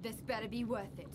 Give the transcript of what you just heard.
This better be worth it.